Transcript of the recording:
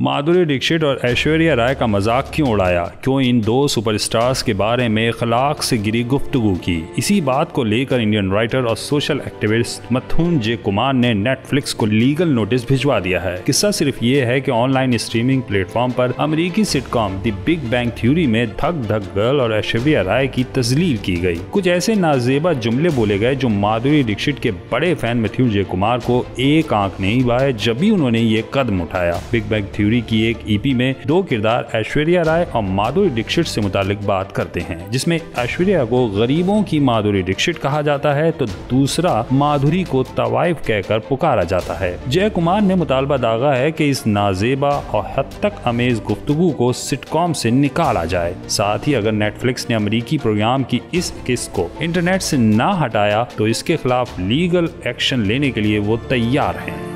माधुरी दीक्षित और ऐश्वर्या राय का मज़ाक क्यों उड़ाया? क्यों इन दो सुपरस्टार्स के बारे में अखलाक से गिरी गुफ्तगु की? इसी बात को लेकर इंडियन राइटर और social activist Mathun J Kumar ने नेटफ्लिक्स को लीगल नोटिस भिजवा दिया है। किस्सा सिर्फ़ ये है कि ऑनलाइन स्ट्रीमिंग प्लेटफॉर्म पर अमेरिकी sitcom the Big Bang Theory में धक धक गर्ल और ऐश्वर्या राय की तजलील की गई। कुछ ऐसे नाजेबा जुमले बोले गए जो माधुरी दीक्षित के बड़े फ़ैन मथुन जे कुमार को एक आँख नहीं बाए जब भी उन्होंने ये कदम उठाया। बिग बैंग थ्योरी की एक ईपी में दो किरदार ऐश्वर्या राय और माधुरी दीक्षित से मुतालिक बात करते हैं, जिसमें ऐश्वर्या को गरीबों की माधुरी दीक्षित कहा जाता है तो दूसरा माधुरी को तवाइफ कहकर पुकारा जाता है। जय कुमार ने मुतालबा दागा है कि इस नाजेबा और हद तक अमेज गुफ्तगु को सिटकॉम से निकाला जाए। साथ ही अगर नेटफ्लिक्स ने अमरीकी प्रोग्राम की इस किस्त को इंटरनेट से ना हटाया तो इसके खिलाफ लीगल एक्शन लेने के लिए वो तैयार हैं।